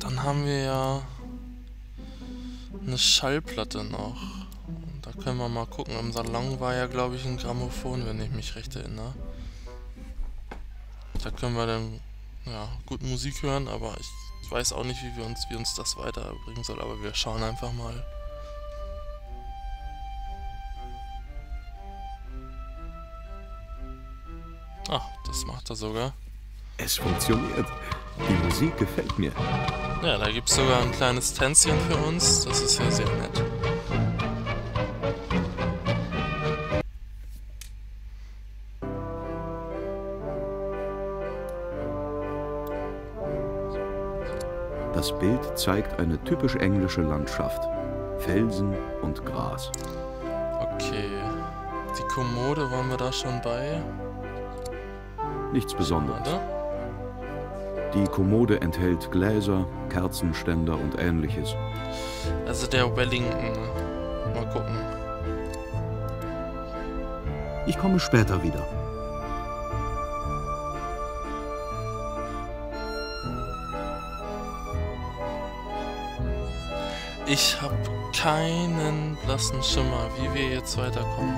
dann haben wir ja eine Schallplatte noch. Und da können wir mal gucken. Im Salon war ja, glaube ich, ein Grammophon, wenn ich mich recht erinnere. Da können wir dann ja, gut Musik hören, aber ich, weiß auch nicht, wie, wir uns, wie uns das weiterbringen soll. Aber wir schauen einfach mal. Ach, das macht er sogar. Es funktioniert. Die Musik gefällt mir. Ja, da gibt es sogar ein kleines Tänzchen für uns. Das ist ja sehr nett. Das Bild zeigt eine typisch englische Landschaft. Felsen und Gras. Okay. Die Kommode waren wir da schon bei. Nichts Besonderes. Oder? Die Kommode enthält Gläser, Kerzenständer und ähnliches. Also der Wellington. Mal gucken. Ich komme später wieder. Ich habe keinen blassen Schimmer, wie wir jetzt weiterkommen.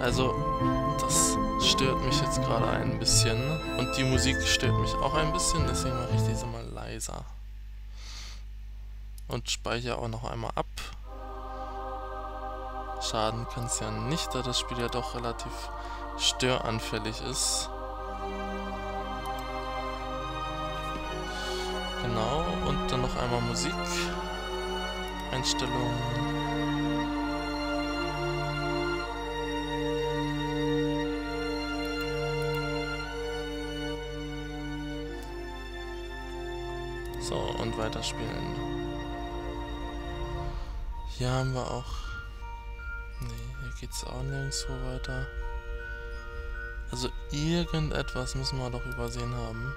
Also, das stört mich jetzt gerade ein bisschen. Und die Musik stört mich auch ein bisschen, deswegen mache ich diese mal leiser. Und speichere auch noch einmal ab. Schaden kann es ja nicht, da das Spiel ja doch relativ störanfällig ist. Genau, und dann noch einmal Musik. Einstellungen. Und weiterspielen. Hier haben wir auch... Nee, hier geht's auch nirgendwo weiter. Also irgendetwas müssen wir doch übersehen haben.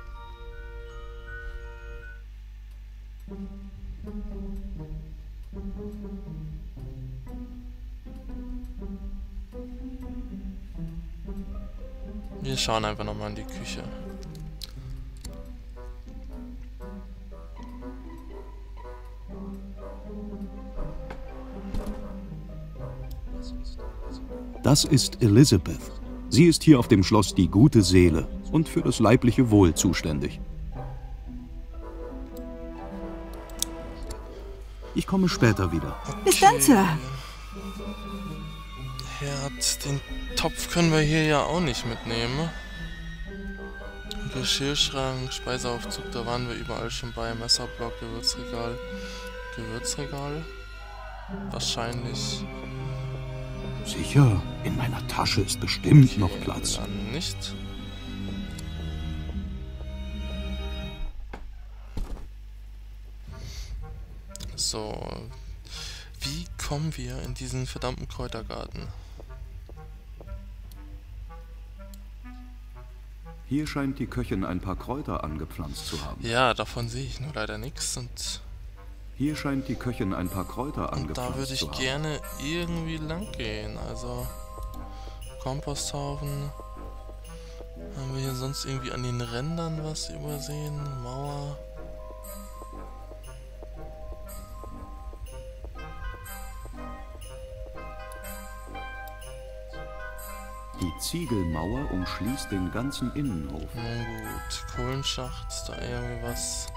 Wir schauen einfach nochmal in die Küche. Das ist Elizabeth. Sie ist hier auf dem Schloss die gute Seele und für das leibliche Wohl zuständig. Ich komme später wieder. Bis dann, Sir. Herd, den Topf können wir hier ja auch nicht mitnehmen. Geschirrschrank, Speiseaufzug, da waren wir überall schon bei. Messerblock, Gewürzregal. Gewürzregal? Wahrscheinlich. Sicher, in meiner Tasche ist bestimmt noch Platz. Dann nicht. So. Wie kommen wir in diesen verdammten Kräutergarten? Hier scheint die Köchin ein paar Kräuter angepflanzt zu haben. Ja, davon sehe ich nur leider nichts und, Hier scheint die Köchin ein paar Kräuter angepflanzt da würde ich zu haben. gerne irgendwie lang gehen. Also Komposthaufen. Haben wir hier sonst irgendwie an den Rändern was übersehen? Mauer. Die Ziegelmauer umschließt den ganzen Innenhof. Nun gut, Kohlenschacht, da irgendwie was.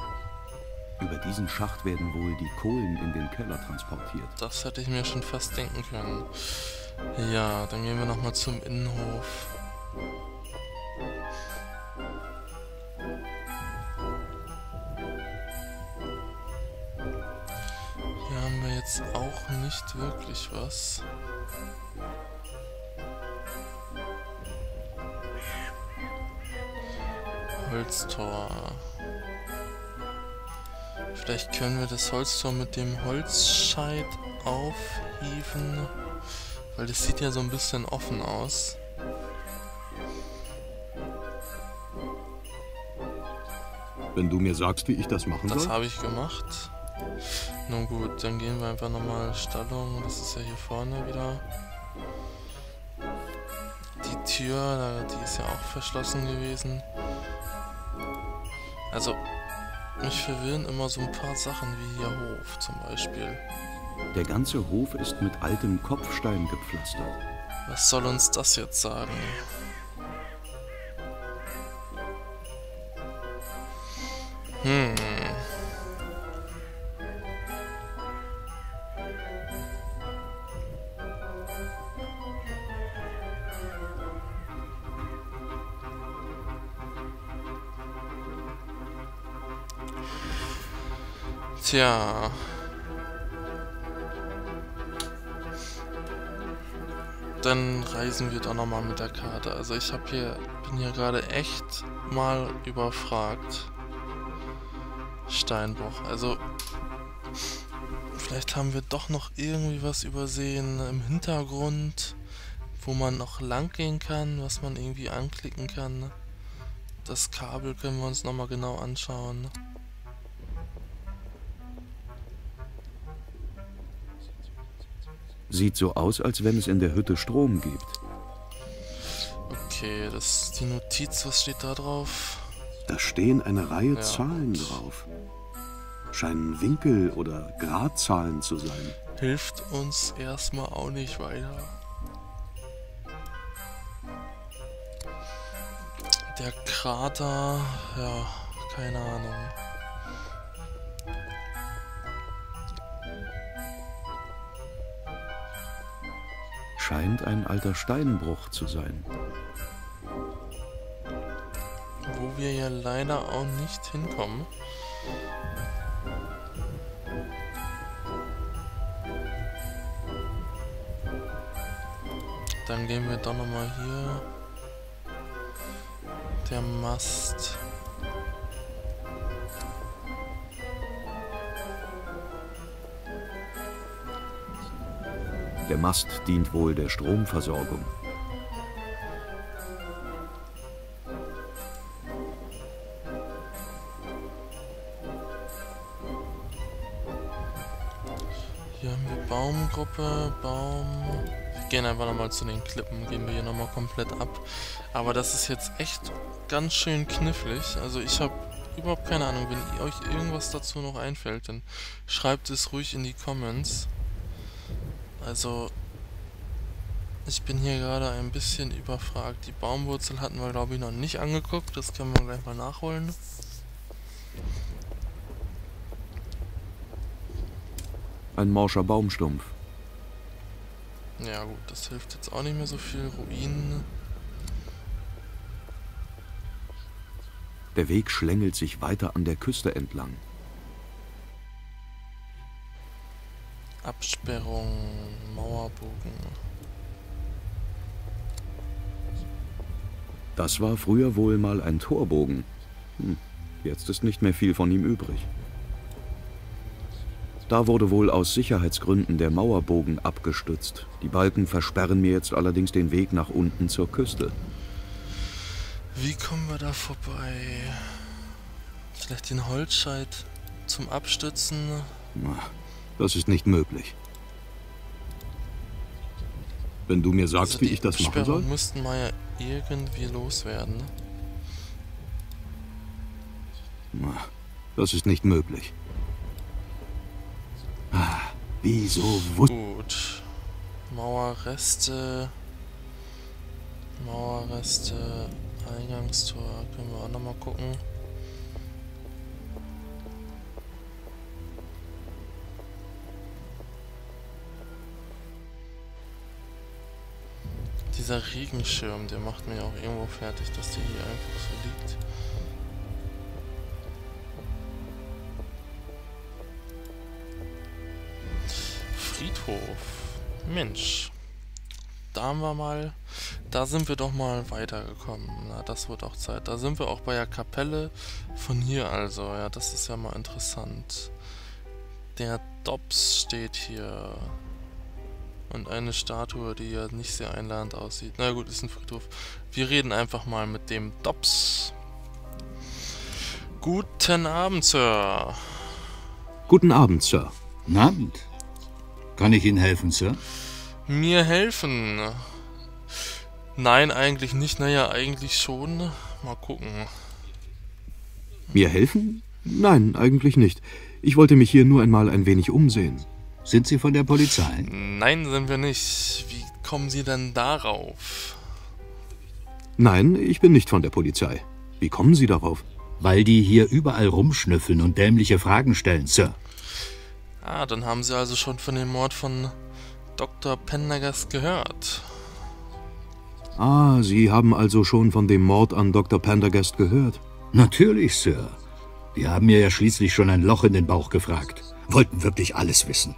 Über diesen Schacht werden wohl die Kohlen in den Keller transportiert. Das hätte ich mir schon fast denken können. Ja, dann gehen wir nochmal zum Innenhof. Hier haben wir jetzt auch nicht wirklich was. Holztor. Vielleicht können wir das Holztor mit dem Holzscheit aufhieven. Weil das sieht ja so ein bisschen offen aus. Wenn du mir sagst, wie ich das machen Das soll? habe ich gemacht. Nun gut, dann gehen wir einfach nochmal Stallung. Das ist ja hier vorne wieder. Die Tür, da- die ist ja auch verschlossen gewesen. Also, mich verwirren immer so ein paar Sachen wie hier Hof zum Beispiel. Der ganze Hof ist mit altem Kopfstein gepflastert. Was soll uns das jetzt sagen? Hm. Tja. Dann reisen wir doch nochmal mit der Karte. Also ich habe hier, bin hier gerade echt mal überfragt. Steinbruch. Also vielleicht haben wir doch noch irgendwie was übersehen im Hintergrund, wo man noch lang gehen kann, was man irgendwie anklicken kann. Das Kabel können wir uns nochmal genau anschauen. Sieht so aus, als wenn es in der Hütte Strom gibt. Okay, das ist die Notiz. Was steht da drauf? Da stehen eine Reihe Ja, Zahlen gut. drauf. Scheinen Winkel- oder Gradzahlen zu sein. Hilft uns erstmal auch nicht weiter. Der Krater, ja, keine Ahnung. Scheint ein alter Steinbruch zu sein. Wo wir ja leider auch nicht hinkommen. Dann gehen wir doch nochmal hier. Der Mast. Der Mast dient wohl der Stromversorgung. Hier haben wir Baumgruppe, Baum. Wir gehen einfach nochmal zu den Klippen, gehen wir hier nochmal komplett ab. Aber das ist jetzt echt ganz schön knifflig. Also ich habe überhaupt keine Ahnung, wenn euch irgendwas dazu noch einfällt, dann schreibt es ruhig in die Comments. Also ich bin hier gerade ein bisschen überfragt. Die Baumwurzel hatten wir glaube ich noch nicht angeguckt, das können wir gleich mal nachholen. Ein morscher Baumstumpf. Ja gut, das hilft jetzt auch nicht mehr so viel. Ruinen. Der Weg schlängelt sich weiter an der Küste entlang. Absperrung, Mauerbogen. Das war früher wohl mal ein Torbogen. Hm, jetzt ist nicht mehr viel von ihm übrig. Da wurde wohl aus Sicherheitsgründen der Mauerbogen abgestützt. Die Balken versperren mir jetzt allerdings den Weg nach unten zur Küste. Wie kommen wir da vorbei? Vielleicht den Holzscheit zum Abstützen? Na, Das ist nicht möglich. Wenn du mir sagst, Also wie ich das machen Absperrung soll? müssten wir ja irgendwie loswerden. Na, Das ist nicht möglich. Ah, wieso Gut. Mauerreste. Mauerreste. Eingangstor. Können wir auch nochmal gucken. Dieser Regenschirm, der macht mich auch irgendwo fertig, dass der hier einfach so liegt. Friedhof. Mensch. Da haben wir mal. Da sind wir doch mal weitergekommen. Na, das wird auch Zeit. Da sind wir auch bei der Kapelle. Von hier also. Ja, das ist ja mal interessant. Der Dobbs steht hier. Und eine Statue, die ja nicht sehr einladend aussieht. Na gut, ist ein Friedhof. Wir reden einfach mal mit dem Dobbs. Guten Abend, Sir. Guten Abend, Sir. Guten Abend. Kann ich Ihnen helfen, Sir? Mir helfen? Nein, eigentlich nicht. Naja, eigentlich schon. Mal gucken. Mir helfen? Nein, eigentlich nicht. Ich wollte mich hier nur einmal ein wenig umsehen. Sind Sie von der Polizei? Nein, sind wir nicht. Wie kommen Sie denn darauf? Nein, ich bin nicht von der Polizei. Wie kommen Sie darauf? Weil die hier überall rumschnüffeln und dämliche Fragen stellen, Sir. Ah, dann haben Sie also schon von dem Mord von Dr. Pendergast gehört. Ah, Sie haben also schon von dem Mord an Dr. Pendergast gehört. Natürlich, Sir. Wir haben mir ja schließlich schon ein Loch in den Bauch gefragt. Wollten wirklich alles wissen.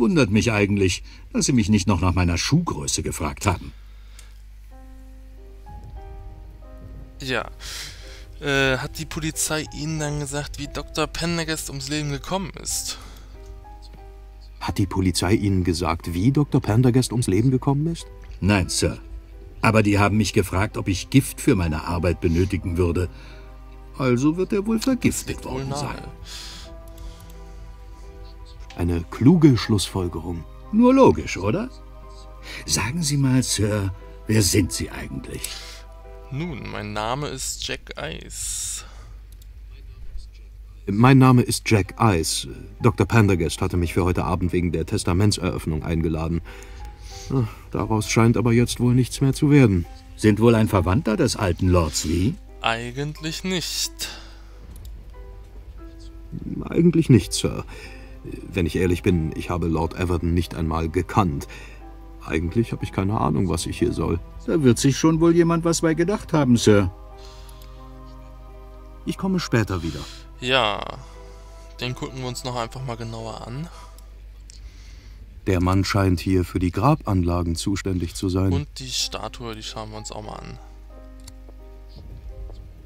Wundert mich eigentlich, dass Sie mich nicht noch nach meiner Schuhgröße gefragt haben. Ja. Äh, hat die Polizei Ihnen dann gesagt, wie Dr. Pendergast ums Leben gekommen ist? Hat die Polizei Ihnen gesagt, wie Dr. Pendergast ums Leben gekommen ist? Nein, Sir. Aber die haben mich gefragt, ob ich Gift für meine Arbeit benötigen würde. Also wird er wohl vergiftet worden sein. Eine kluge Schlussfolgerung. Nur logisch, oder? Sagen Sie mal, Sir, wer sind Sie eigentlich? Nun, mein Name ist Jack Ice. Mein Name ist Jack Ice. Dr. Pendergast hatte mich für heute Abend wegen der Testamentseröffnung eingeladen. Ah, Daraus scheint aber jetzt wohl nichts mehr zu werden. Sind wohl ein Verwandter des alten Lords Lee? Eigentlich nicht. Eigentlich nicht, Sir. Wenn ich ehrlich bin, ich habe Lord Everton nicht einmal gekannt. Eigentlich habe ich keine Ahnung, was ich hier soll. Da wird sich schon wohl jemand was bei gedacht haben, Sir. Ich komme später wieder. Ja, den gucken wir uns noch einfach mal genauer an. Der Mann scheint hier für die Grabanlagen zuständig zu sein. Und die Statue, die schauen wir uns auch mal an.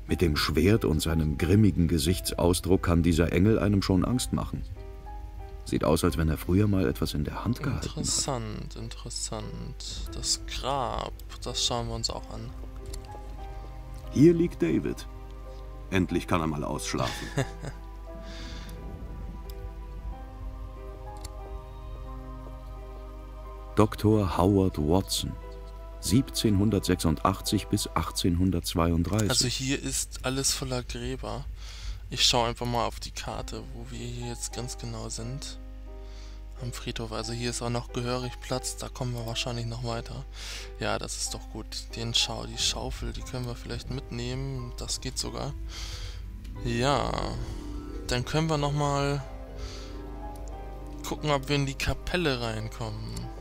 Mit dem Schwert und seinem grimmigen Gesichtsausdruck kann dieser Engel einem schon Angst machen. Sieht aus, als wenn er früher mal etwas in der Hand gehalten hat. Interessant, interessant. Das Grab, das schauen wir uns auch an. Hier liegt David. Endlich kann er mal ausschlafen. Dr. Howard Watson, 1786 bis 1832. Also hier ist alles voller Gräber. Ich schaue einfach mal auf die Karte, wo wir hier jetzt ganz genau sind. Am Friedhof. Also hier ist auch noch gehörig Platz. Da kommen wir wahrscheinlich noch weiter. Ja, das ist doch gut. Den Schau, die Schaufel, die können wir vielleicht mitnehmen. Das geht sogar. Ja. Dann können wir noch mal gucken, ob wir in die Kapelle reinkommen.